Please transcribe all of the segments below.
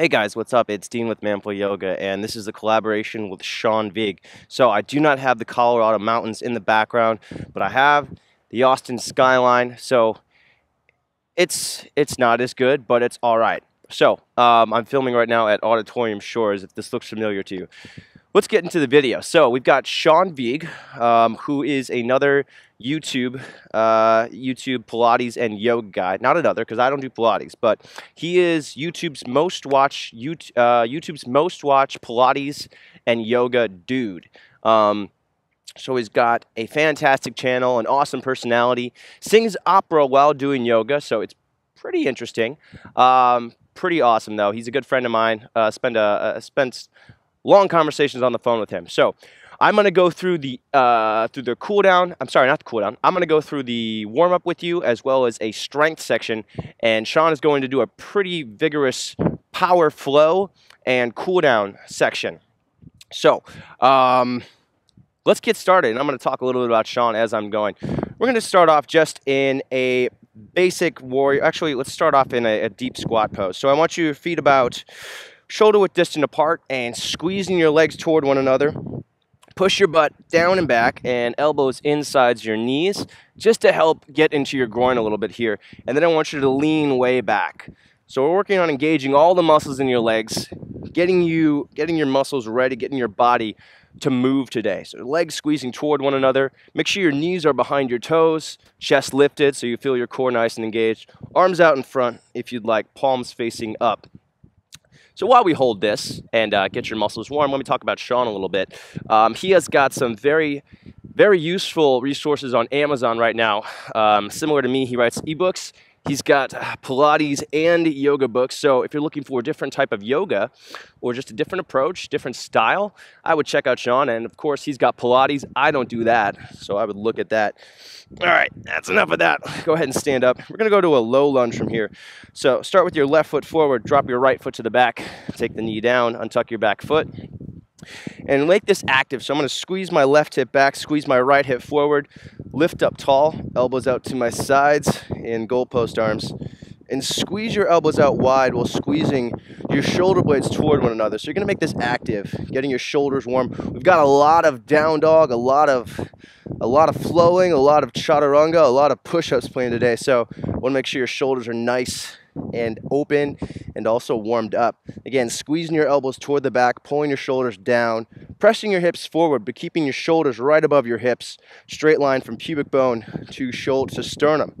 Hey guys, what's up? It's Dean with Man Flow Yoga, and this is a collaboration with Sean Vigue. So I do not have the Colorado mountains in the background, but I have the Austin skyline. So it's it's not as good, but it's all right. So um, I'm filming right now at Auditorium Shores. If this looks familiar to you, let's get into the video. So we've got Sean Vigue, um, who is another YouTube, uh, YouTube Pilates and yoga guy. Not another, because I don't do Pilates, but he is YouTube's most watch YouTube, uh, YouTube's most watch Pilates and yoga dude. Um, so he's got a fantastic channel, an awesome personality, sings opera while doing yoga, so it's pretty interesting. Um, pretty awesome though. He's a good friend of mine. Uh, spend a, uh, spent long conversations on the phone with him. So I'm going to go through the uh, through the cool down. I'm sorry, not the cool down. I'm going to go through the warm up with you as well as a strength section. And Sean is going to do a pretty vigorous power flow and cool down section. So um, let's get started. And I'm going to talk a little bit about Sean as I'm going. We're going to start off just in a basic warrior. Actually, let's start off in a, a deep squat pose. So I want your feet about shoulder width distance apart and squeezing your legs toward one another. Push your butt down and back and elbows inside your knees just to help get into your groin a little bit here. And then I want you to lean way back. So we're working on engaging all the muscles in your legs, getting you getting your muscles ready, getting your body to move today. So legs squeezing toward one another. Make sure your knees are behind your toes, chest lifted so you feel your core nice and engaged. Arms out in front if you'd like, palms facing up. So while we hold this and uh, get your muscles warm, let me talk about Sean a little bit. Um, he has got some very, very useful resources on Amazon right now. Um, similar to me, he writes ebooks. He's got uh, Pilates and yoga books. So if you're looking for a different type of yoga or just a different approach, different style, I would check out Sean. And of course, he's got Pilates. I don't do that. So I would look at that. All right, that's enough of that. Go ahead and stand up. We're going to go to a low lunge from here. So start with your left foot forward, drop your right foot to the back, take the knee down, untuck your back foot and make this active. So I'm going to squeeze my left hip back, squeeze my right hip forward, lift up tall, elbows out to my sides in goalpost arms, and squeeze your elbows out wide while squeezing your shoulder blades toward one another. So you're going to make this active, getting your shoulders warm. We've got a lot of down dog, a lot of a lot of flowing, a lot of chaturanga, a lot of push-ups planned today. So want to make sure your shoulders are nice and open and also warmed up. Again, squeezing your elbows toward the back, pulling your shoulders down, pressing your hips forward, but keeping your shoulders right above your hips, straight line from pubic bone to shoulder to sternum.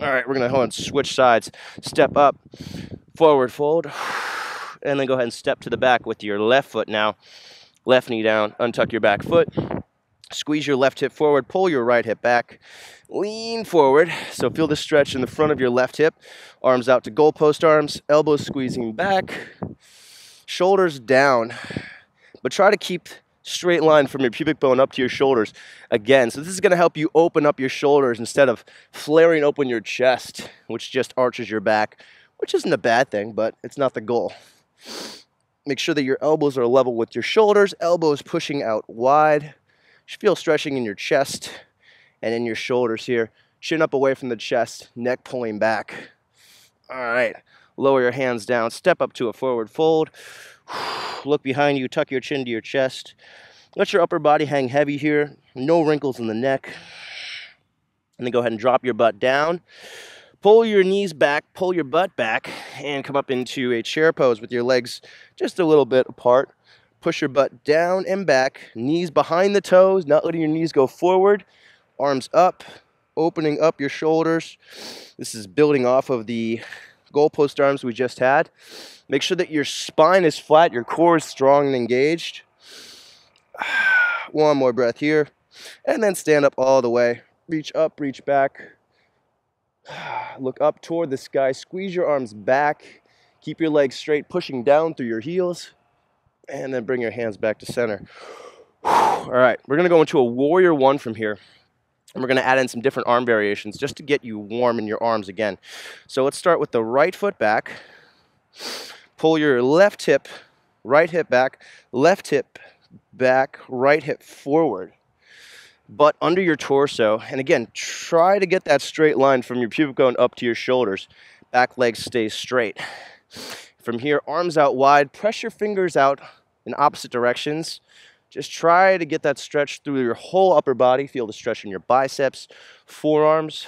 All right, we're gonna hold on, switch sides. Step up, forward fold, and then go ahead and step to the back with your left foot now. Left knee down, untuck your back foot, Squeeze your left hip forward, pull your right hip back, lean forward. So feel the stretch in the front of your left hip. Arms out to goalpost arms, elbows squeezing back, shoulders down. But try to keep straight line from your pubic bone up to your shoulders again. So this is gonna help you open up your shoulders instead of flaring open your chest, which just arches your back, which isn't a bad thing, but it's not the goal. Make sure that your elbows are level with your shoulders, elbows pushing out wide. You feel stretching in your chest and in your shoulders here. Chin up away from the chest, neck pulling back. All right, lower your hands down, step up to a forward fold. Look behind you, tuck your chin to your chest. Let your upper body hang heavy here, no wrinkles in the neck. And then go ahead and drop your butt down. Pull your knees back, pull your butt back, and come up into a chair pose with your legs just a little bit apart. Push your butt down and back, knees behind the toes, not letting your knees go forward. Arms up, opening up your shoulders. This is building off of the goalpost arms we just had. Make sure that your spine is flat, your core is strong and engaged. One more breath here. And then stand up all the way. Reach up, reach back. Look up toward the sky. Squeeze your arms back. Keep your legs straight, pushing down through your heels and then bring your hands back to center. All right, we're gonna go into a warrior one from here. And we're gonna add in some different arm variations just to get you warm in your arms again. So let's start with the right foot back. Pull your left hip, right hip back, left hip back, right hip forward. Butt under your torso. And again, try to get that straight line from your pubic bone up to your shoulders. Back leg stays straight. From here, arms out wide, press your fingers out in opposite directions. Just try to get that stretch through your whole upper body. Feel the stretch in your biceps, forearms,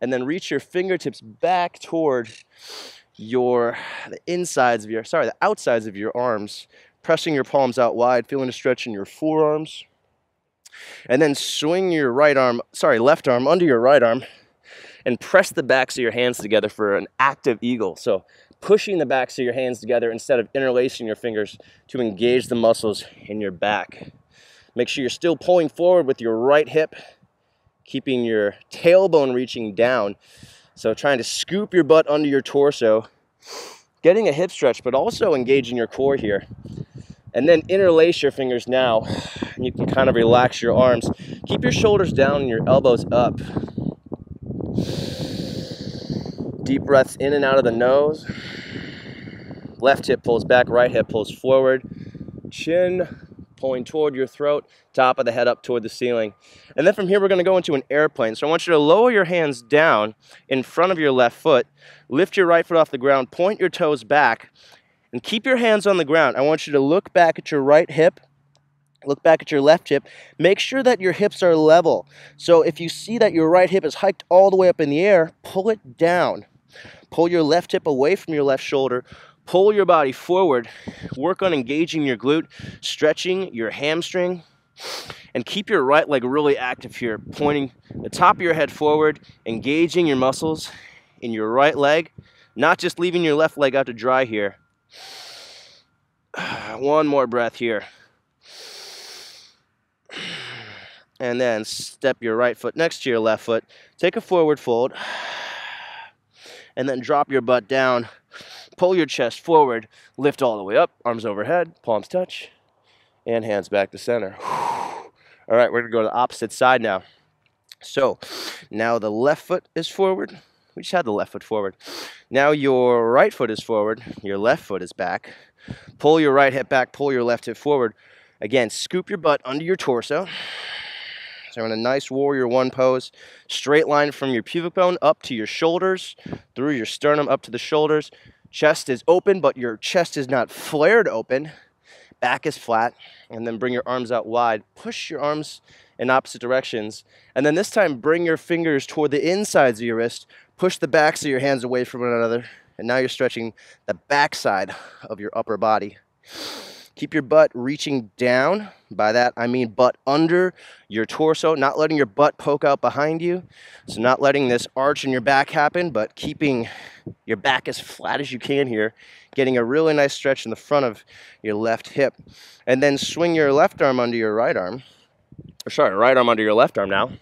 and then reach your fingertips back toward your the insides of your sorry the outsides of your arms pressing your palms out wide feeling a stretch in your forearms and then swing your right arm sorry left arm under your right arm and press the backs of your hands together for an active eagle. So pushing the backs of your hands together instead of interlacing your fingers to engage the muscles in your back. Make sure you're still pulling forward with your right hip keeping your tailbone reaching down. So trying to scoop your butt under your torso, getting a hip stretch, but also engaging your core here. And then interlace your fingers now. And you can kind of relax your arms. Keep your shoulders down and your elbows up. Deep breaths in and out of the nose. Left hip pulls back, right hip pulls forward. Chin pulling toward your throat, top of the head up toward the ceiling. And then from here, we're gonna go into an airplane. So I want you to lower your hands down in front of your left foot, lift your right foot off the ground, point your toes back, and keep your hands on the ground. I want you to look back at your right hip, look back at your left hip. Make sure that your hips are level. So if you see that your right hip is hiked all the way up in the air, pull it down. Pull your left hip away from your left shoulder, Pull your body forward. Work on engaging your glute, stretching your hamstring, and keep your right leg really active here, pointing the top of your head forward, engaging your muscles in your right leg, not just leaving your left leg out to dry here. One more breath here. And then step your right foot next to your left foot. Take a forward fold. And then drop your butt down pull your chest forward, lift all the way up, arms overhead, palms touch, and hands back to center. All right, we're gonna go to the opposite side now. So now the left foot is forward. We just had the left foot forward. Now your right foot is forward, your left foot is back. Pull your right hip back, pull your left hip forward. Again, scoop your butt under your torso. So in a nice warrior one pose, straight line from your pubic bone up to your shoulders, through your sternum up to the shoulders, Chest is open, but your chest is not flared open. Back is flat. And then bring your arms out wide. Push your arms in opposite directions. And then this time, bring your fingers toward the insides of your wrist. Push the backs of your hands away from one another. And now you're stretching the backside of your upper body. Keep your butt reaching down. By that, I mean butt under your torso, not letting your butt poke out behind you. So not letting this arch in your back happen, but keeping your back as flat as you can here, getting a really nice stretch in the front of your left hip. And then swing your left arm under your right arm, or sorry, right arm under your left arm now,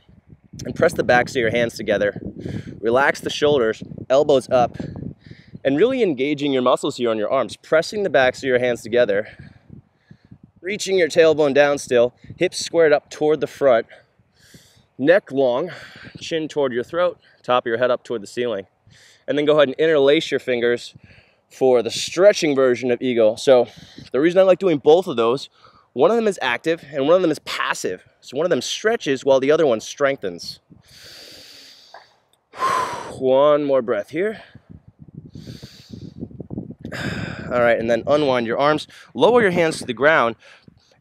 and press the backs of your hands together. Relax the shoulders, elbows up, and really engaging your muscles here on your arms, pressing the backs of your hands together reaching your tailbone down still, hips squared up toward the front, neck long, chin toward your throat, top of your head up toward the ceiling. And then go ahead and interlace your fingers for the stretching version of Eagle. So the reason I like doing both of those, one of them is active and one of them is passive. So one of them stretches while the other one strengthens. One more breath here. All right, and then unwind your arms. Lower your hands to the ground,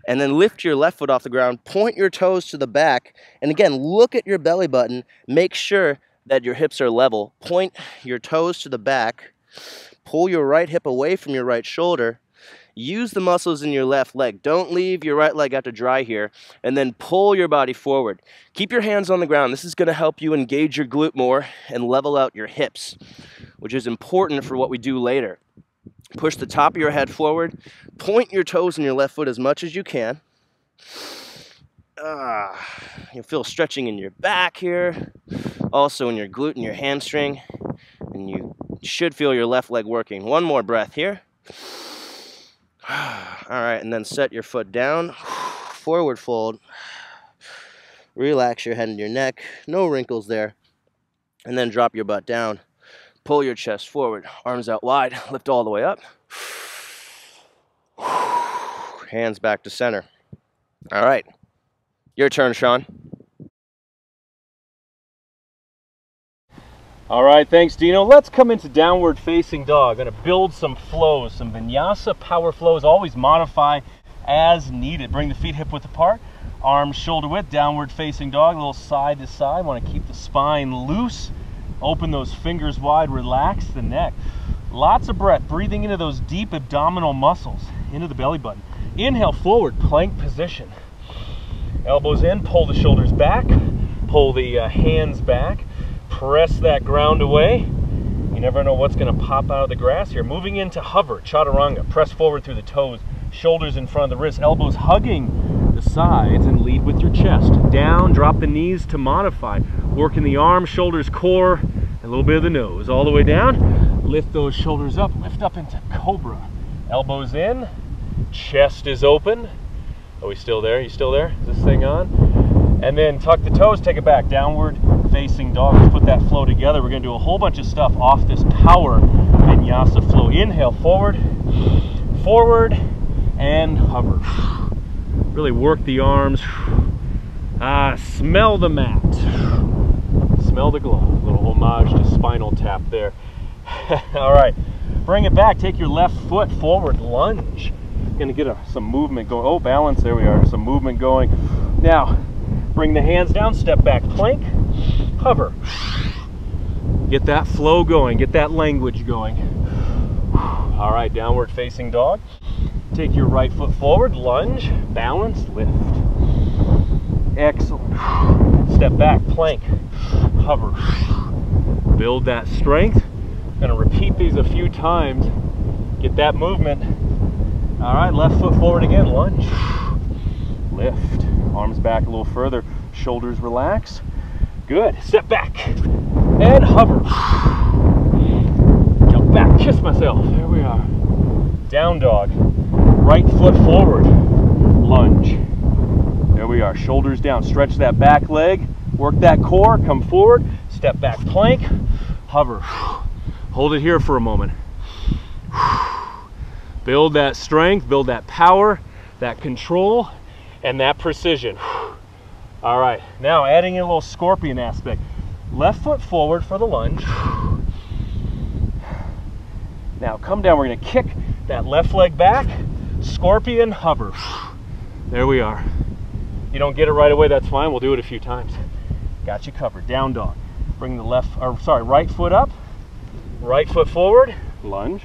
and then lift your left foot off the ground. Point your toes to the back. And again, look at your belly button. Make sure that your hips are level. Point your toes to the back. Pull your right hip away from your right shoulder. Use the muscles in your left leg. Don't leave your right leg out to dry here. And then pull your body forward. Keep your hands on the ground. This is going to help you engage your glute more and level out your hips, which is important for what we do later. Push the top of your head forward. Point your toes in your left foot as much as you can. Ah, you feel stretching in your back here, also in your glute and your hamstring, and you should feel your left leg working. One more breath here. All right, and then set your foot down, forward fold. Relax your head and your neck, no wrinkles there. And then drop your butt down. Pull your chest forward, arms out wide, lift all the way up. Hands back to center. All right, your turn, Sean. All right, thanks Dino. Let's come into downward facing dog. Gonna build some flows, some vinyasa power flows, always modify as needed. Bring the feet hip width apart, arms shoulder width, downward facing dog, a little side to side. Wanna keep the spine loose, open those fingers wide, relax the neck. Lots of breath, breathing into those deep abdominal muscles, into the belly button. Inhale forward, plank position. Elbows in, pull the shoulders back, pull the uh, hands back, press that ground away. You never know what's gonna pop out of the grass here. Moving into hover, chaturanga. Press forward through the toes, shoulders in front of the wrists, elbows hugging the sides and lead with your chest. Down, drop the knees to modify. Working the arms, shoulders, core, a little bit of the nose. All the way down, lift those shoulders up, lift up into cobra. Elbows in, chest is open, are we still there? Are You still there? Is this thing on? And then tuck the toes, take it back. Downward facing dog. Let's put that flow together. We're gonna do a whole bunch of stuff off this power vinyasa flow. Inhale, forward, forward, and hover. Really work the arms. Ah, smell the mat. Smell the glove. A little homage to spinal tap there. All right, bring it back. Take your left foot forward, lunge to get a, some movement going. Oh, balance, there we are, some movement going. Now, bring the hands down, step back, plank, hover. Get that flow going, get that language going. All right, downward facing dog. Take your right foot forward, lunge, balance, lift. Excellent. Step back, plank, hover. Build that strength. Gonna repeat these a few times. Get that movement all right, left foot forward again, lunge. Lift, arms back a little further, shoulders relax. Good, step back and hover. Jump back, kiss myself, there we are. Down dog, right foot forward, lunge. There we are, shoulders down, stretch that back leg, work that core, come forward, step back plank, hover. Hold it here for a moment. Build that strength, build that power, that control, and that precision. All right, now adding in a little scorpion aspect. Left foot forward for the lunge. Now come down, we're gonna kick that left leg back, scorpion hover. There we are. You don't get it right away, that's fine. We'll do it a few times. Got you covered. Down dog. Bring the left, or sorry, right foot up, right foot forward, lunge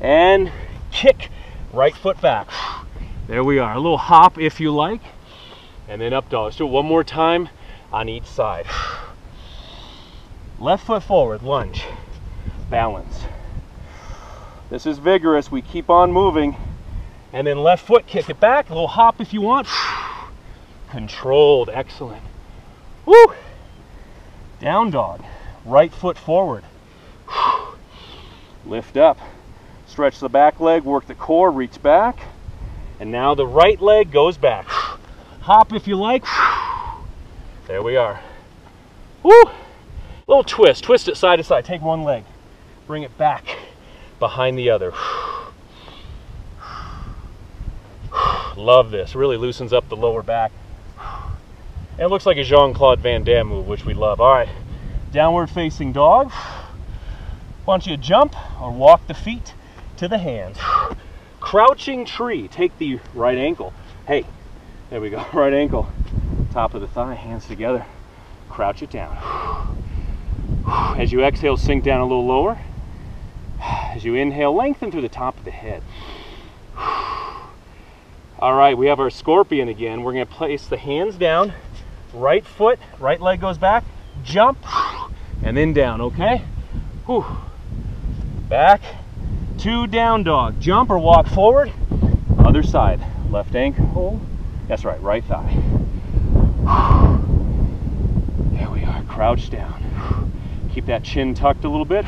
and kick right foot back. There we are, a little hop if you like, and then up dog. Let's do it one more time on each side. Left foot forward, lunge, balance. This is vigorous, we keep on moving. And then left foot, kick it back, a little hop if you want. Controlled, excellent. Woo! Down dog, right foot forward. Lift up. Stretch the back leg, work the core, reach back. And now the right leg goes back. Hop if you like. There we are. Woo! Little twist, twist it side to side. Take one leg, bring it back behind the other. Love this, really loosens up the lower back. It looks like a Jean-Claude Van Damme move, which we love. All right, downward facing dog. Don't you jump or walk the feet to the hands. Crouching tree, take the right ankle. Hey, there we go, right ankle. Top of the thigh, hands together. Crouch it down. As you exhale, sink down a little lower. As you inhale, lengthen through the top of the head. All right, we have our scorpion again. We're gonna place the hands down, right foot, right leg goes back, jump, and then down, okay? Back, two down dog. Jump or walk forward. Other side. Left ankle. That's right, right thigh. There we are, crouch down. Keep that chin tucked a little bit.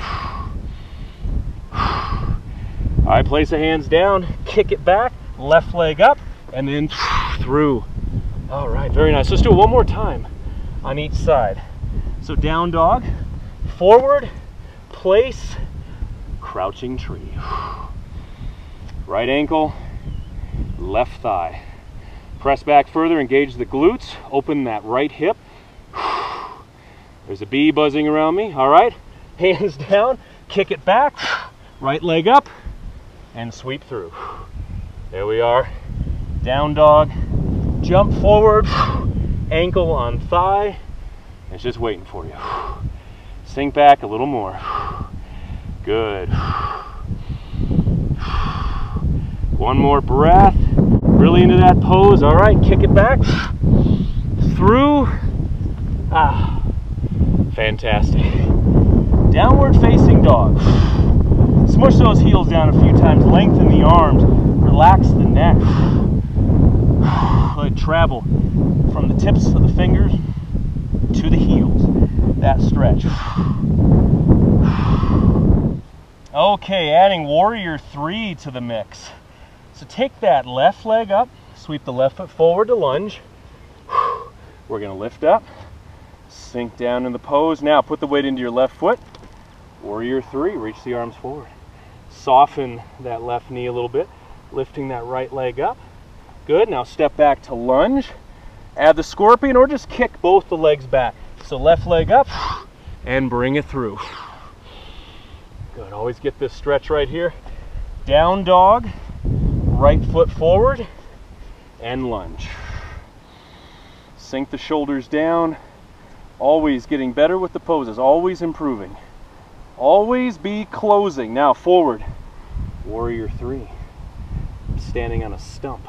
All right, place the hands down, kick it back, left leg up, and then through. All right, very nice. Let's do it one more time on each side. So down dog, forward, place, crouching tree. Right ankle, left thigh. Press back further, engage the glutes, open that right hip. There's a bee buzzing around me. All right. Hands down, kick it back, right leg up, and sweep through. There we are. Down dog. Jump forward, ankle on thigh. It's just waiting for you. Sink back a little more. Good. One more breath. Really into that pose. All right, kick it back. Through. Ah, fantastic. Downward facing dog. Smush those heels down a few times. Lengthen the arms. Relax the neck. Let it travel from the tips of the fingers to the heels. That stretch. Okay, adding warrior three to the mix. So take that left leg up, sweep the left foot forward to lunge. We're gonna lift up, sink down in the pose. Now put the weight into your left foot. Warrior three, reach the arms forward. Soften that left knee a little bit, lifting that right leg up. Good, now step back to lunge. Add the scorpion or just kick both the legs back. So left leg up and bring it through. Good, always get this stretch right here. Down dog, right foot forward and lunge. Sink the shoulders down. Always getting better with the poses, always improving. Always be closing. Now forward. Warrior three. I'm standing on a stump.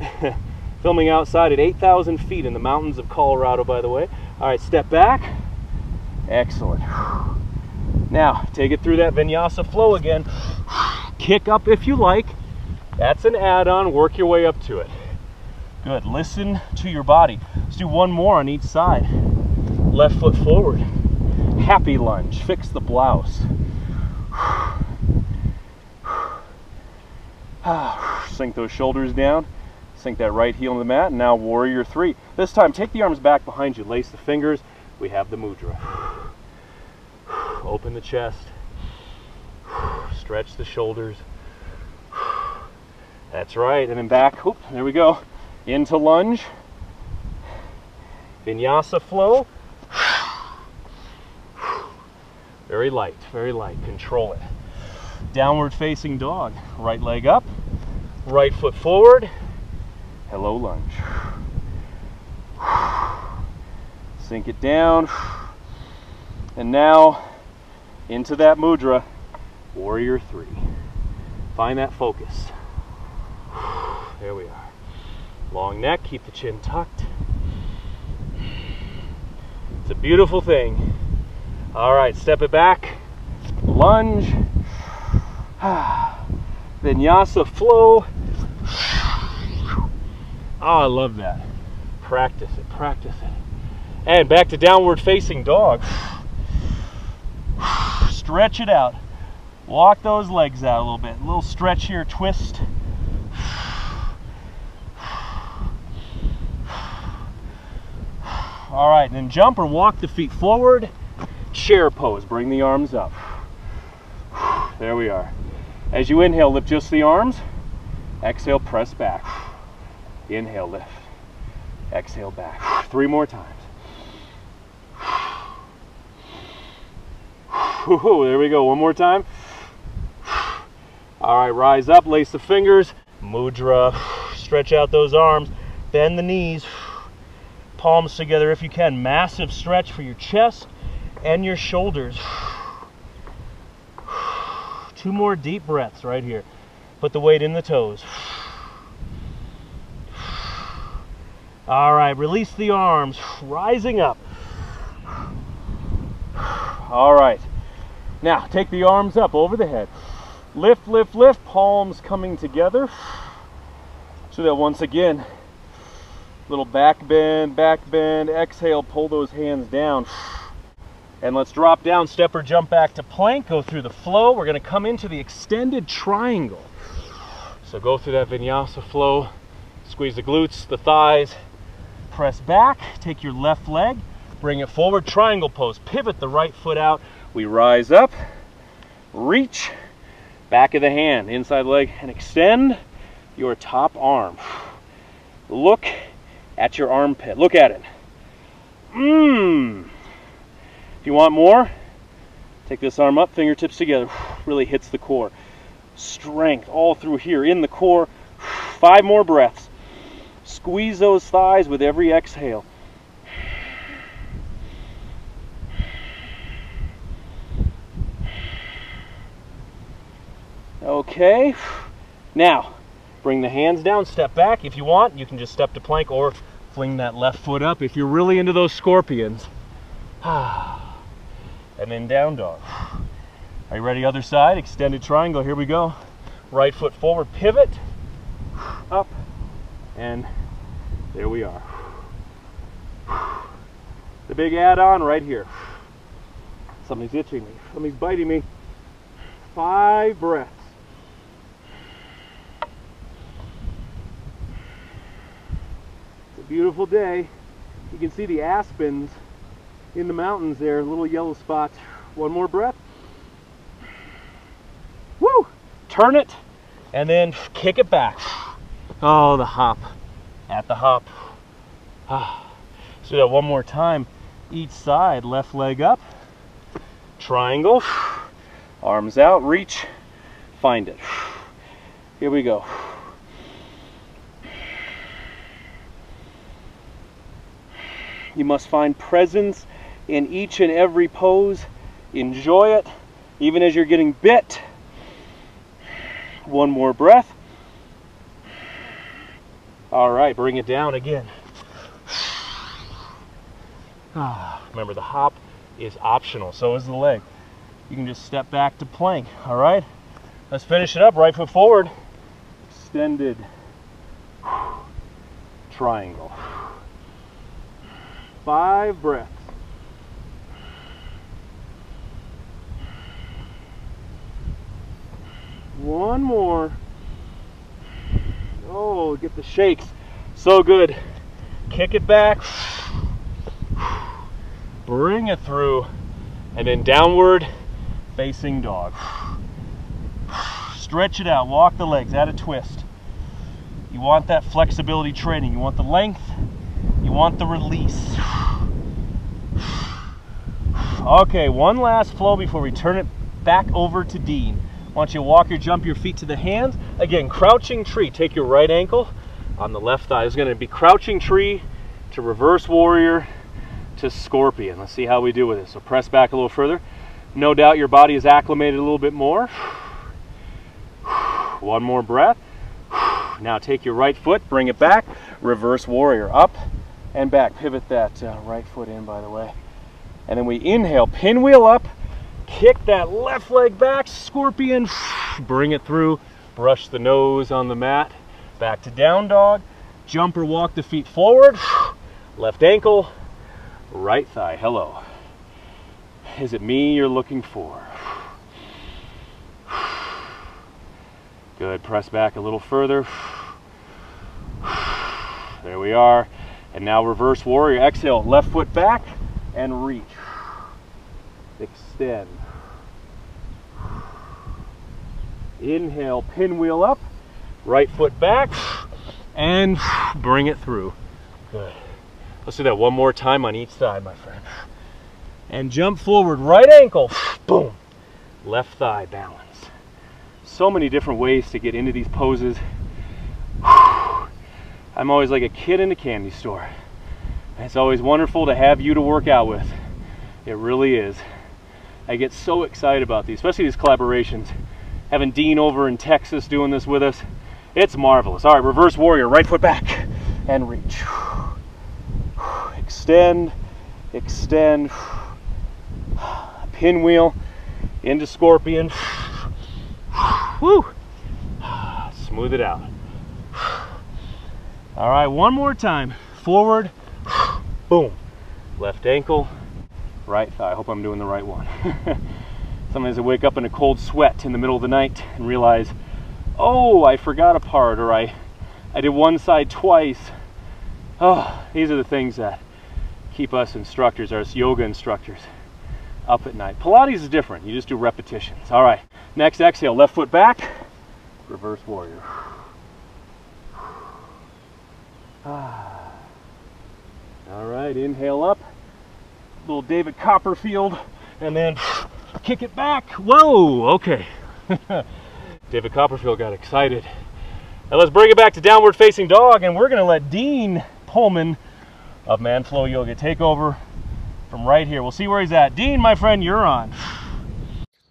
Filming outside at 8,000 feet in the mountains of Colorado, by the way. All right, step back. Excellent. Now, take it through that vinyasa flow again. Kick up if you like. That's an add-on. Work your way up to it. Good. Listen to your body. Let's do one more on each side. Left foot forward. Happy lunge. Fix the blouse. Sink those shoulders down. Sink that right heel in the mat. And now warrior three. This time, take the arms back behind you. Lace the fingers. We have the mudra. Open the chest. Stretch the shoulders. That's right. And then back. Oop, there we go. Into lunge. Vinyasa flow. Very light, very light. Control it. Downward facing dog. Right leg up. Right foot forward. Hello lunge. Sink it down. And now into that mudra, warrior three. Find that focus. There we are. Long neck, keep the chin tucked. It's a beautiful thing. All right, step it back, lunge, vinyasa flow. Oh, I love that. Practice it, practice it. And back to downward facing dog. Stretch it out. Walk those legs out a little bit. A little stretch here, twist. All right, then jump or walk the feet forward. Chair pose, bring the arms up. There we are. As you inhale, lift just the arms. Exhale, press back. Inhale, lift. Exhale, back. Three more times. There we go. One more time. All right, rise up, lace the fingers, mudra. Stretch out those arms, bend the knees, palms together if you can. Massive stretch for your chest and your shoulders. Two more deep breaths right here. Put the weight in the toes. All right, release the arms, rising up. All right. Now, take the arms up over the head. Lift, lift, lift, palms coming together. So that once again, little back bend, back bend, exhale, pull those hands down. And let's drop down, step or jump back to plank, go through the flow. We're gonna come into the extended triangle. So go through that vinyasa flow, squeeze the glutes, the thighs, press back, take your left leg, bring it forward, triangle pose, pivot the right foot out. We rise up, reach, back of the hand, inside leg, and extend your top arm. Look at your armpit, look at it. Mmm, If you want more, take this arm up, fingertips together. Really hits the core. Strength all through here in the core. Five more breaths. Squeeze those thighs with every exhale. Okay, now bring the hands down, step back. If you want, you can just step to plank or fling that left foot up if you're really into those scorpions. And then down dog. Are you ready? Other side, extended triangle. Here we go. Right foot forward, pivot, up, and there we are. The big add-on right here. Something's itching me. Something's biting me. Five breaths. It's a beautiful day. You can see the aspens in the mountains there, little yellow spots. One more breath. Woo! Turn it and then kick it back. Oh, the hop. At the hop. Ah. So that one more time. Each side, left leg up. Triangle. Arms out, reach, find it. Here we go. You must find presence in each and every pose. Enjoy it, even as you're getting bit. One more breath. All right, bring it down again. Ah, remember, the hop is optional, so is the leg. You can just step back to plank, all right? Let's finish it up, right foot forward. Extended triangle. Five breaths. One more. Oh, get the shakes. So good. Kick it back. Bring it through. And then downward facing dog. Stretch it out. Walk the legs. Add a twist. You want that flexibility training. You want the length. You want the release. Okay, one last flow before we turn it back over to Dean. Want you to walk or jump your feet to the hands. Again, crouching tree. Take your right ankle on the left thigh. It's going to be crouching tree to reverse warrior to scorpion. Let's see how we do with this. So press back a little further. No doubt your body is acclimated a little bit more. One more breath. Now take your right foot, bring it back, reverse warrior, up and back. Pivot that uh, right foot in, by the way. And then we inhale, pinwheel up, kick that left leg back, scorpion, bring it through, brush the nose on the mat, back to down dog, jump or walk the feet forward, left ankle, right thigh, hello. Is it me you're looking for? Good, press back a little further. There we are. And now reverse warrior, exhale, left foot back and reach. Extend. Inhale, pinwheel up, right foot back, and bring it through. Good. Let's do that one more time on each side, my friend. And jump forward, right ankle, boom. Left thigh balance. So many different ways to get into these poses. I'm always like a kid in a candy store. It's always wonderful to have you to work out with. It really is. I get so excited about these, especially these collaborations. Having Dean over in Texas doing this with us, it's marvelous. All right, reverse warrior, right foot back and reach. Extend, extend. Pinwheel into scorpion. Woo! Smooth it out. All right, one more time. Forward, boom. Left ankle, right thigh. I hope I'm doing the right one. Sometimes I wake up in a cold sweat in the middle of the night and realize, oh, I forgot a part, or I, I did one side twice. Oh, these are the things that keep us instructors, us yoga instructors, up at night. Pilates is different. You just do repetitions. All right. Next exhale, left foot back, reverse warrior. Ah. All right, inhale up, little David Copperfield, and then kick it back. Whoa, okay. David Copperfield got excited. Now let's bring it back to downward facing dog, and we're gonna let Dean Pohlman of Manflow Yoga take over from right here. We'll see where he's at. Dean, my friend, you're on.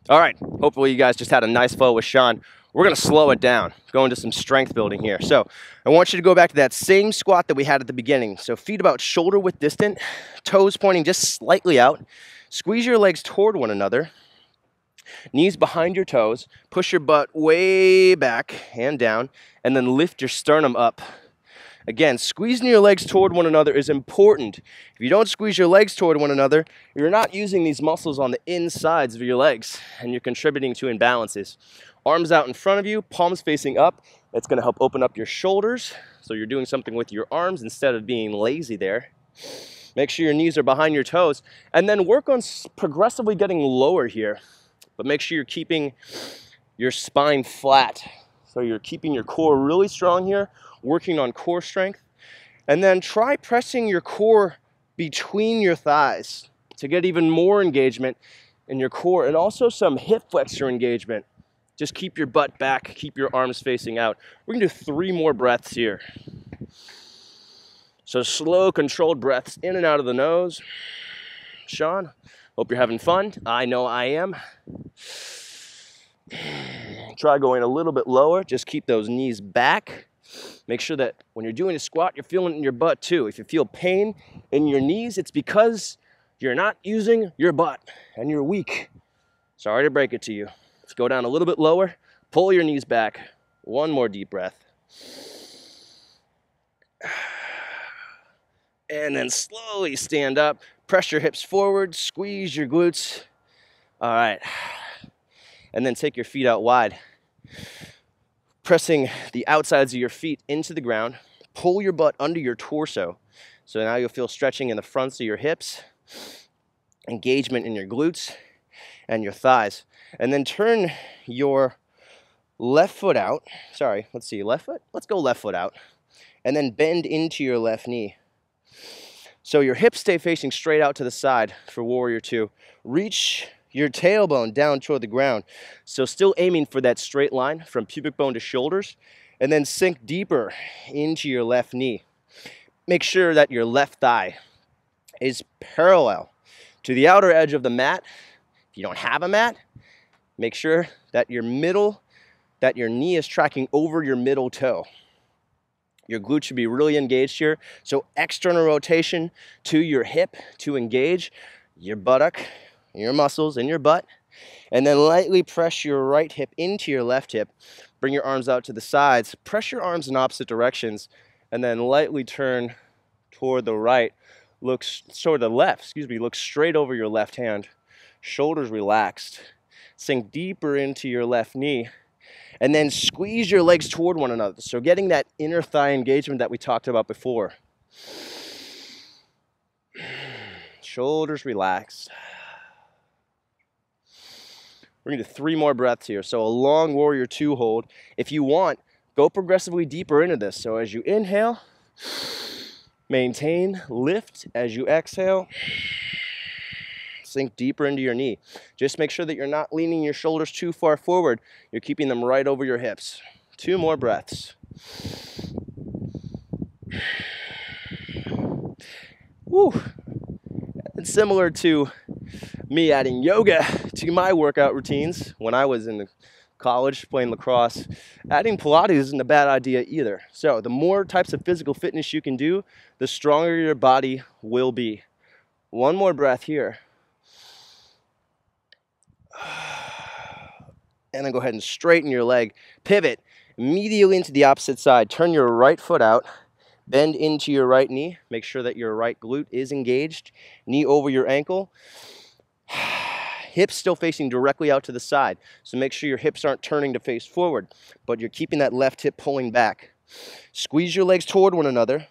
All right, hopefully you guys just had a nice flow with Sean. We're gonna slow it down, go into some strength building here. So I want you to go back to that same squat that we had at the beginning. So feet about shoulder width distant, toes pointing just slightly out. Squeeze your legs toward one another. Knees behind your toes. Push your butt way back and down, and then lift your sternum up. Again, squeezing your legs toward one another is important. If you don't squeeze your legs toward one another, you're not using these muscles on the insides of your legs, and you're contributing to imbalances. Arms out in front of you, palms facing up. It's gonna help open up your shoulders, so you're doing something with your arms instead of being lazy there. Make sure your knees are behind your toes, and then work on progressively getting lower here. But make sure you're keeping your spine flat. So you're keeping your core really strong here, working on core strength. And then try pressing your core between your thighs to get even more engagement in your core and also some hip flexor engagement. Just keep your butt back, keep your arms facing out. We're gonna do three more breaths here. So slow, controlled breaths in and out of the nose. Sean, hope you're having fun. I know I am. Try going a little bit lower. Just keep those knees back. Make sure that when you're doing a squat, you're feeling it in your butt too. If you feel pain in your knees, it's because you're not using your butt and you're weak. Sorry to break it to you. Let's go down a little bit lower. Pull your knees back. One more deep breath. And then slowly stand up. Press your hips forward. Squeeze your glutes. All right. And then take your feet out wide. Pressing the outsides of your feet into the ground. Pull your butt under your torso. So now you'll feel stretching in the fronts of your hips, engagement in your glutes and your thighs. And then turn your left foot out. Sorry, let's see, left foot? Let's go left foot out. And then bend into your left knee. So your hips stay facing straight out to the side for warrior two. Reach your tailbone down toward the ground. So still aiming for that straight line from pubic bone to shoulders and then sink deeper into your left knee. Make sure that your left thigh is parallel to the outer edge of the mat. If you don't have a mat, make sure that your middle, that your knee is tracking over your middle toe. Your glute should be really engaged here. So external rotation to your hip to engage your buttock, your muscles in your butt. And then lightly press your right hip into your left hip. Bring your arms out to the sides. Press your arms in opposite directions. And then lightly turn toward the right. Look toward the left, excuse me. Look straight over your left hand. Shoulders relaxed. Sink deeper into your left knee and then squeeze your legs toward one another. So getting that inner thigh engagement that we talked about before. Shoulders relaxed. We're gonna do three more breaths here. So a long warrior two hold. If you want, go progressively deeper into this. So as you inhale, maintain, lift as you exhale sink deeper into your knee. Just make sure that you're not leaning your shoulders too far forward. You're keeping them right over your hips. Two more breaths. Woo. And similar to me adding yoga to my workout routines when I was in college playing lacrosse, adding Pilates isn't a bad idea either. So the more types of physical fitness you can do, the stronger your body will be. One more breath here. and then go ahead and straighten your leg. Pivot medially into the opposite side. Turn your right foot out. Bend into your right knee. Make sure that your right glute is engaged. Knee over your ankle. Hips still facing directly out to the side. So make sure your hips aren't turning to face forward, but you're keeping that left hip pulling back. Squeeze your legs toward one another.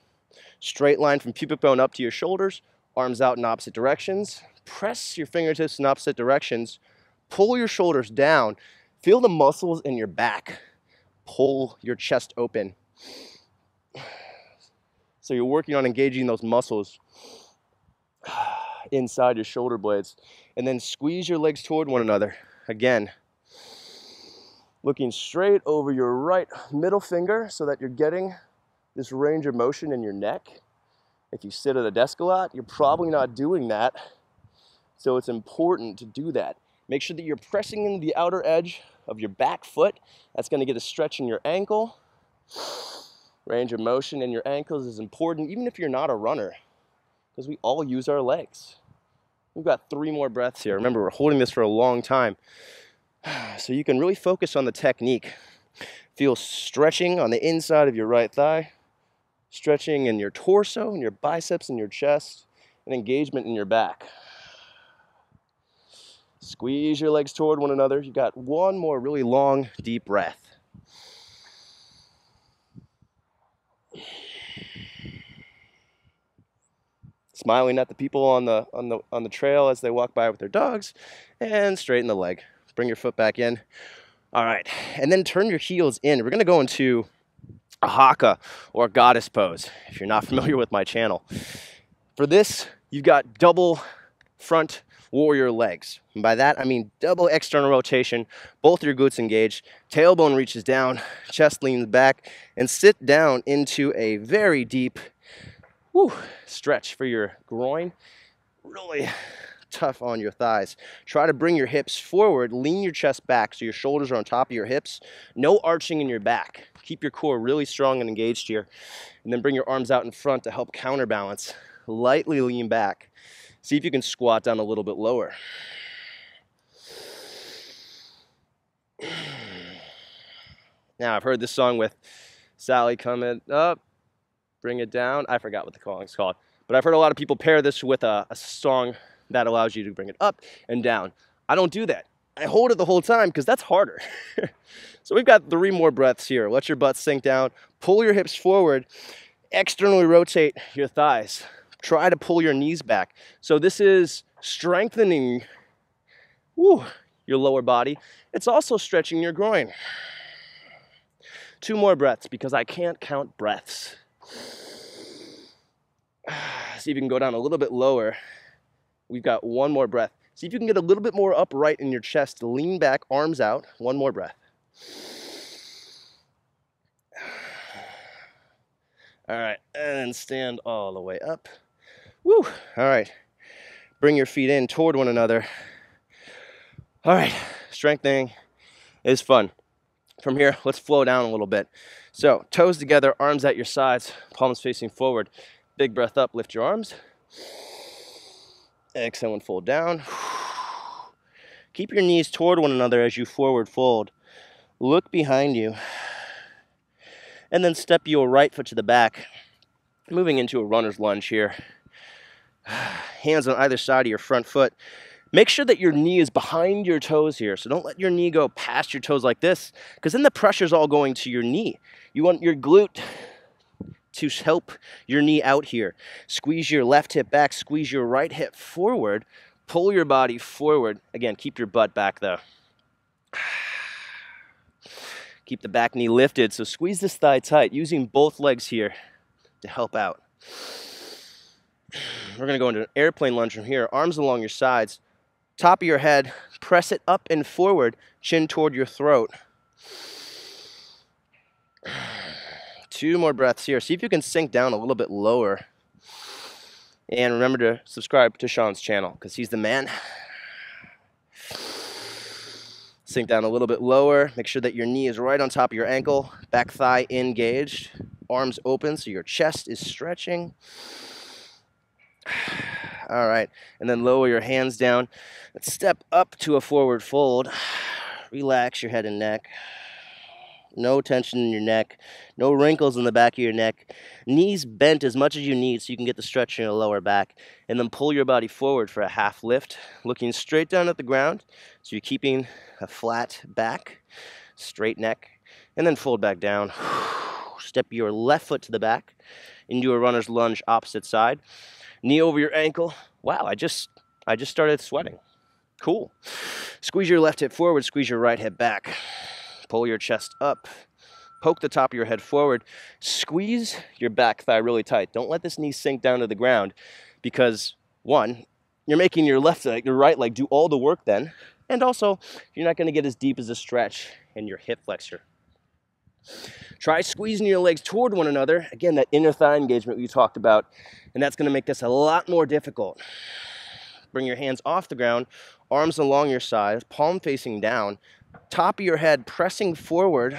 Straight line from pubic bone up to your shoulders. Arms out in opposite directions. Press your fingertips in opposite directions. Pull your shoulders down Feel the muscles in your back. Pull your chest open. So you're working on engaging those muscles. inside your shoulder blades. And then squeeze your legs toward one another. Again, looking straight over your right middle finger so that you're getting this range of motion in your neck. If you sit at a desk a lot, you're probably not doing that. So it's important to do that. Make sure that you're pressing into the outer edge of your back foot. That's gonna get a stretch in your ankle. Range of motion in your ankles is important, even if you're not a runner, because we all use our legs. We've got three more breaths here. Remember, we're holding this for a long time. So you can really focus on the technique. Feel stretching on the inside of your right thigh, stretching in your torso and your biceps and your chest, and engagement in your back. Squeeze your legs toward one another. You've got one more really long, deep breath. Smiling at the people on the on the on the trail as they walk by with their dogs, and straighten the leg. Bring your foot back in. All right, and then turn your heels in. We're gonna go into a haka or goddess pose. If you're not familiar with my channel, for this you've got double front warrior legs. And by that, I mean double external rotation, both your glutes engaged, tailbone reaches down, chest leans back, and sit down into a very deep whew, stretch for your groin. Really tough on your thighs. Try to bring your hips forward, lean your chest back so your shoulders are on top of your hips. No arching in your back. Keep your core really strong and engaged here. And then bring your arms out in front to help counterbalance. Lightly lean back. See if you can squat down a little bit lower. Now, I've heard this song with Sally coming up, bring it down. I forgot what the song's called, but I've heard a lot of people pair this with a, a song that allows you to bring it up and down. I don't do that. I hold it the whole time because that's harder. so we've got three more breaths here. Let your butt sink down, pull your hips forward, externally rotate your thighs try to pull your knees back. So this is strengthening whew, your lower body. It's also stretching your groin. Two more breaths because I can't count breaths. See if you can go down a little bit lower. We've got one more breath. See if you can get a little bit more upright in your chest. Lean back, arms out. One more breath. All right, and stand all the way up. Woo! All right. Bring your feet in toward one another. All right. Strengthening is fun. From here, let's flow down a little bit. So, toes together, arms at your sides, palms facing forward. Big breath up, lift your arms. Exhale and fold down. Keep your knees toward one another as you forward fold. Look behind you. And then step your right foot to the back. Moving into a runner's lunge here. hands on either side of your front foot. Make sure that your knee is behind your toes here. So don't let your knee go past your toes like this, because then the pressure's all going to your knee. You want your glute to help your knee out here. Squeeze your left hip back, squeeze your right hip forward, pull your body forward. Again, keep your butt back though. Keep the back knee lifted. So squeeze this thigh tight, using both legs here to help out. We're to go into an airplane lunge from here. Arms along your sides, top of your head, press it up and forward, chin toward your throat. Two more breaths here. See if you can sink down a little bit lower. And remember to subscribe to Sean's channel because he's the man. Sink down a little bit lower. Make sure that your knee is right on top of your ankle. Back thigh engaged. Arms open so your chest is stretching. All right, and then lower your hands down. Let's step up to a forward fold. Relax your head and neck. No tension in your neck. No wrinkles in the back of your neck. Knees bent as much as you need so you can get the stretch in your lower back. And then pull your body forward for a half lift, looking straight down at the ground. So you're keeping a flat back, straight neck, and then fold back down. Step your left foot to the back into a runner's lunge opposite side knee over your ankle. Wow, I just I just started sweating. Cool. Squeeze your left hip forward, squeeze your right hip back. Pull your chest up. Poke the top of your head forward. Squeeze your back thigh really tight. Don't let this knee sink down to the ground because one, you're making your left leg, your right leg do all the work then. And also, you're not going to get as deep as a stretch in your hip flexor. Try squeezing your legs toward one another. Again, that inner thigh engagement we talked about. And that's going to make this a lot more difficult. Bring your hands off the ground, arms along your sides, palm facing down, top of your head pressing forward.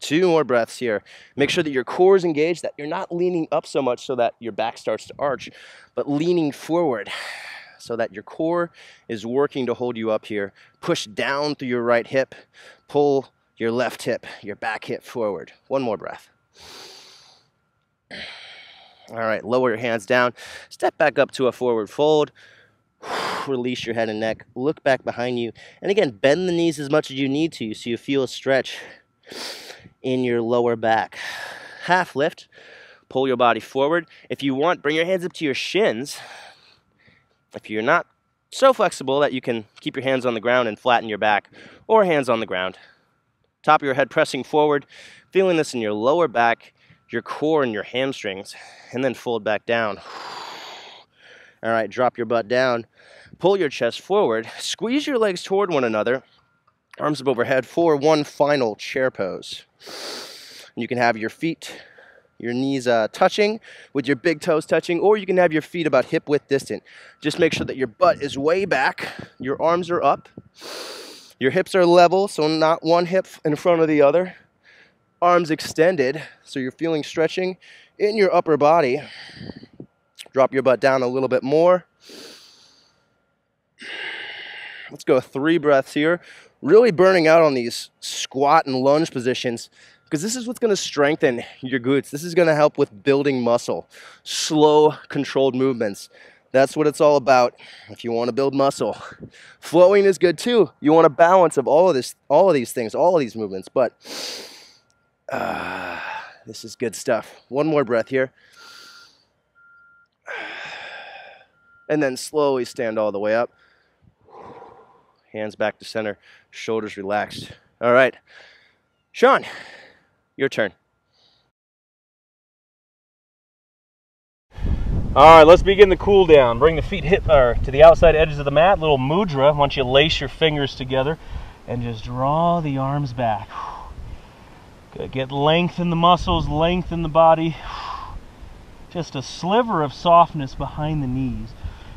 Two more breaths here. Make sure that your core is engaged, that you're not leaning up so much so that your back starts to arch, but leaning forward so that your core is working to hold you up here. Push down through your right hip, pull your left hip, your back hip forward. One more breath. All right, lower your hands down. Step back up to a forward fold. Release your head and neck. Look back behind you. And again, bend the knees as much as you need to so you feel a stretch in your lower back. Half lift. Pull your body forward. If you want, bring your hands up to your shins. If you're not so flexible that you can keep your hands on the ground and flatten your back, or hands on the ground. Top of your head pressing forward, feeling this in your lower back, your core, and your hamstrings, and then fold back down. All right, drop your butt down. Pull your chest forward. Squeeze your legs toward one another. Arms up overhead for one final chair pose. You can have your feet your knees uh, touching with your big toes touching, or you can have your feet about hip width distant. Just make sure that your butt is way back, your arms are up, your hips are level, so not one hip in front of the other. Arms extended, so you're feeling stretching in your upper body. Drop your butt down a little bit more. Let's go three breaths here. Really burning out on these squat and lunge positions because this is what's going to strengthen your glutes. This is going to help with building muscle, slow, controlled movements. That's what it's all about if you want to build muscle. Flowing is good too. You want a balance of all of this, all of these things, all of these movements, but uh, this is good stuff. One more breath here. And then slowly stand all the way up. Hands back to center, shoulders relaxed. All right. Sean, your turn. All right, let's begin the cool down. Bring the feet hip or to the outside edges of the mat, little mudra. Once you lace your fingers together and just draw the arms back. Good. Get length in the muscles, length in the body. Just a sliver of softness behind the knees.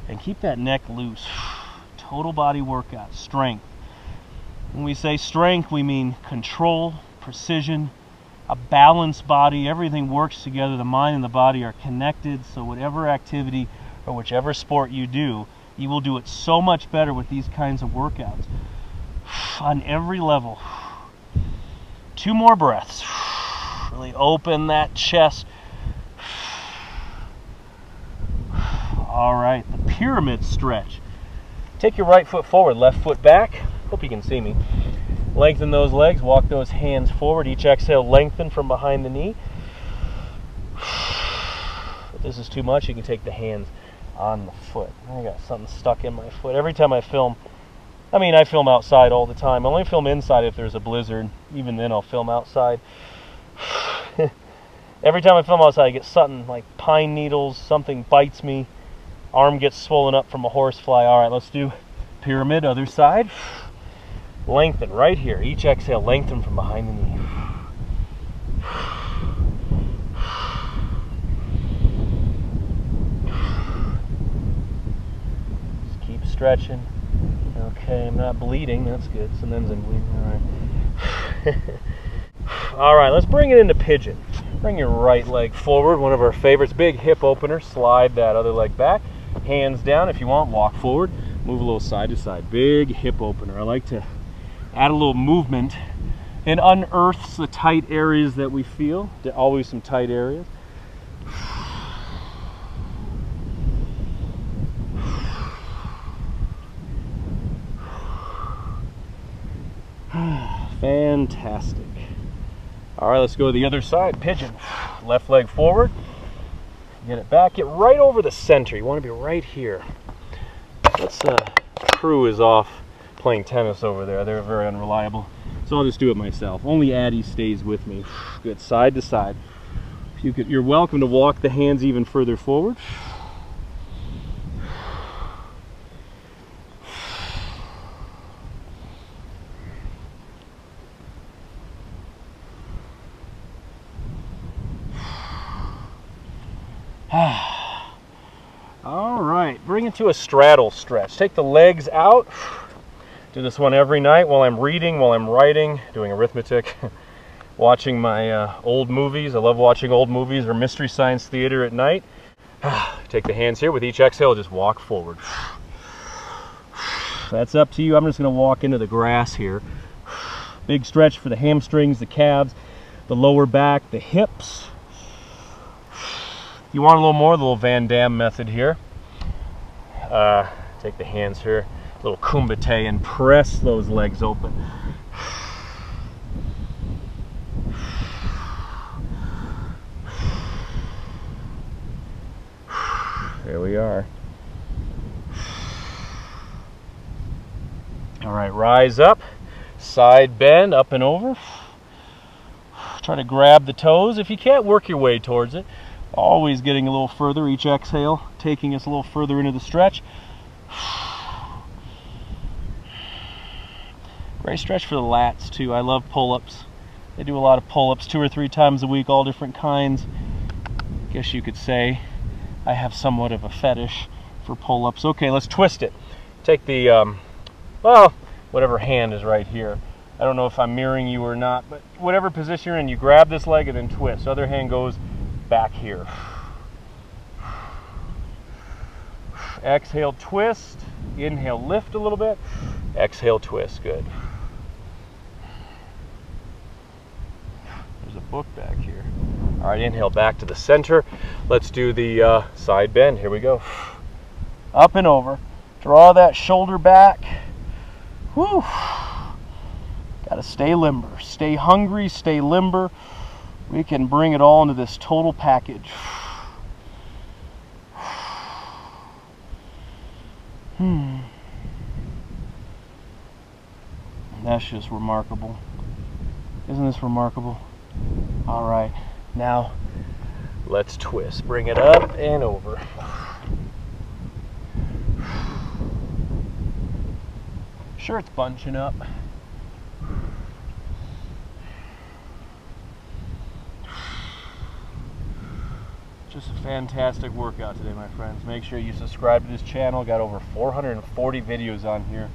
And keep that neck loose. Total body workout, strength. When we say strength, we mean control, precision, a balanced body. Everything works together. The mind and the body are connected. So whatever activity or whichever sport you do, you will do it so much better with these kinds of workouts on every level. Two more breaths. Really open that chest. All right, the pyramid stretch. Take your right foot forward, left foot back. Hope you can see me. Lengthen those legs, walk those hands forward. Each exhale, lengthen from behind the knee. If this is too much, you can take the hands on the foot. I got something stuck in my foot. Every time I film, I mean, I film outside all the time. I only film inside if there's a blizzard. Even then, I'll film outside. Every time I film outside, I get something like pine needles, something bites me, arm gets swollen up from a horsefly. All right, let's do pyramid, other side. Lengthen right here. Each exhale, lengthen from behind the knee. Just keep stretching. Okay, I'm not bleeding. That's good. Sometimes I'm bleeding. All right. All right, let's bring it into pigeon. Bring your right leg forward. One of our favorites. Big hip opener. Slide that other leg back. Hands down if you want. Walk forward. Move a little side to side. Big hip opener. I like to add a little movement and unearths the tight areas that we feel. There always some tight areas. Fantastic. All right, let's go to the other side. Pigeon. Left leg forward. Get it back. Get right over the center. You want to be right here. Let's uh, crew is off playing tennis over there. They're very unreliable. So I'll just do it myself. Only Addie stays with me. Good, side to side. You could, you're welcome to walk the hands even further forward. All right, bring it to a straddle stretch. Take the legs out. Do this one every night while I'm reading, while I'm writing, doing arithmetic, watching my uh, old movies. I love watching old movies or Mystery Science Theater at night. Take the hands here. With each exhale, just walk forward. That's up to you. I'm just going to walk into the grass here. Big stretch for the hamstrings, the calves, the lower back, the hips. You want a little more, the little Van Damme method here. Uh, take the hands here, little kumbate, and press those legs open. There we are. All right, rise up, side bend, up and over. Try to grab the toes. If you can't, work your way towards it. Always getting a little further each exhale, taking us a little further into the stretch. Great stretch for the lats too. I love pull-ups. They do a lot of pull-ups two or three times a week, all different kinds. Guess you could say I have somewhat of a fetish for pull-ups. Okay, let's twist it. Take the, um, well, whatever hand is right here. I don't know if I'm mirroring you or not, but whatever position you're in, you grab this leg and then twist. Other hand goes back here. Exhale, twist. Inhale, lift a little bit. Exhale, twist. Good. There's a book back here. All right, inhale back to the center. Let's do the uh, side bend. Here we go. Up and over. Draw that shoulder back. Whew. Got to stay limber. Stay hungry, stay limber we can bring it all into this total package. Hmm. That's just remarkable. Isn't this remarkable? All right, now let's twist. Bring it up and over. Sure, it's bunching up. just a fantastic workout today my friends. Make sure you subscribe to this channel. Got over 440 videos on here.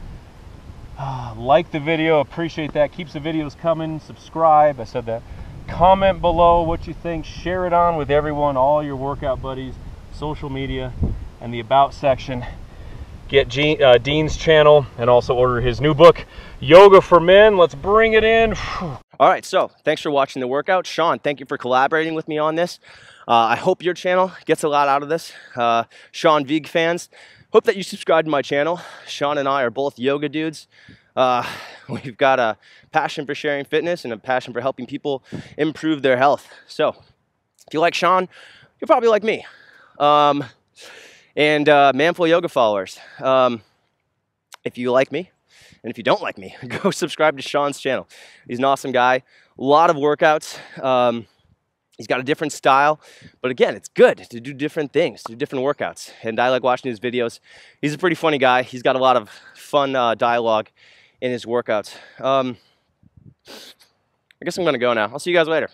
Ah, like the video appreciate that. Keeps the videos coming. Subscribe. I said that comment below what you think. Share it on with everyone all your workout buddies social media and the about section. Get Gene, uh, Dean's channel and also order his new book Yoga for Men. Let's bring it in. All right so thanks for watching the workout. Sean thank you for collaborating with me on this. Uh, I hope your channel gets a lot out of this. Uh, Sean Vigue fans, hope that you subscribe to my channel. Sean and I are both yoga dudes. Uh, we've got a passion for sharing fitness and a passion for helping people improve their health. So if you like Sean, you'll probably like me. Um, and uh, Man Flow Yoga followers, um, if you like me, and if you don't like me, go subscribe to Sean's channel. He's an awesome guy. A lot of workouts. Um, He's got a different style, but again, it's good to do different things, do different workouts. And I like watching his videos. He's a pretty funny guy. He's got a lot of fun uh, dialogue in his workouts. Um, I guess I'm gonna go now. I'll see you guys later.